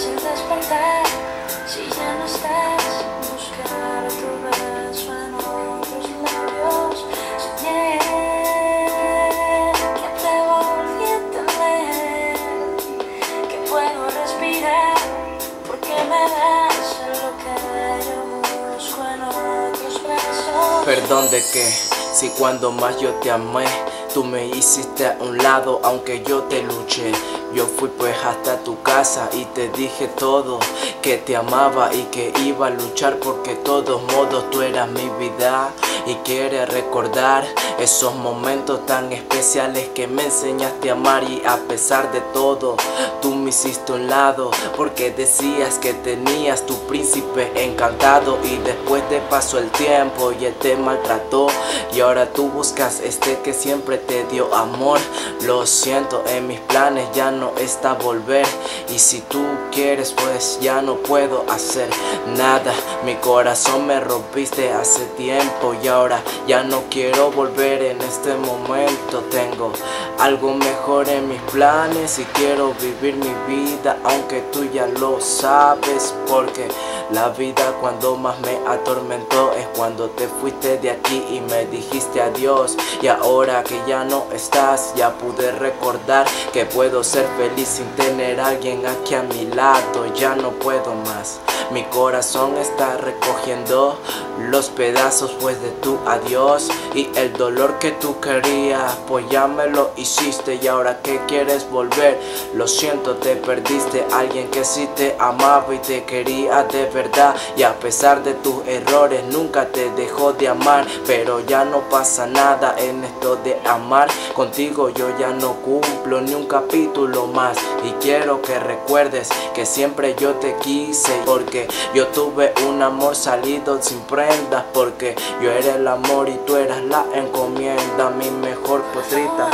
fácil despertar si ya no estás. Buscar otro beso en otros labios. Soñé que te volví a entender, que puedo respirar porque me das lo que yo busco en otros besos. Perdón de que si cuando más yo te amé tú me hiciste a un lado, aunque yo te luché. Yo fui pues hasta tu casa y te dije todo, que te amaba y que iba a luchar porque todos modos tú eras mi vida y quieres recordar esos momentos tan especiales que me enseñaste a amar y a pesar de todo tú me hiciste un lado porque decías que tenías tu príncipe encantado y después te pasó el tiempo y él te maltrató y ahora tú buscas este que siempre te dio amor. Lo siento en mis planes ya no está volver y si tú quieres pues ya no puedo hacer nada. Mi corazón me rompiste hace tiempo y ahora. Ya no quiero volver en este momento. Tengo algo mejor en mis planes y quiero vivir mi vida Aunque tú ya lo sabes porque la vida cuando más me atormentó es cuando te fuiste de aquí y me dijiste adiós. Y ahora que ya no estás ya pude recordar que puedo ser feliz sin tener a alguien aquí a mi lado. Ya no puedo más. Mi corazón está recogiendo los pedazos pues de tu adiós. Y el dolor que tú querías pues ya me lo hiciste. Y ahora que quieres volver lo siento te perdiste. Alguien que sí te amaba y te quería de verdad. Y a pesar de tus errores nunca te dejó de amar. Pero ya no pasa nada en esto de amar. Contigo yo ya no cumplo ni un capítulo más. Y quiero que recuerdes que siempre yo te quise. Porque yo tuve un amor salido sin prendas. Porque yo era el amor y tú eras la encomienda, mi mejor potrita.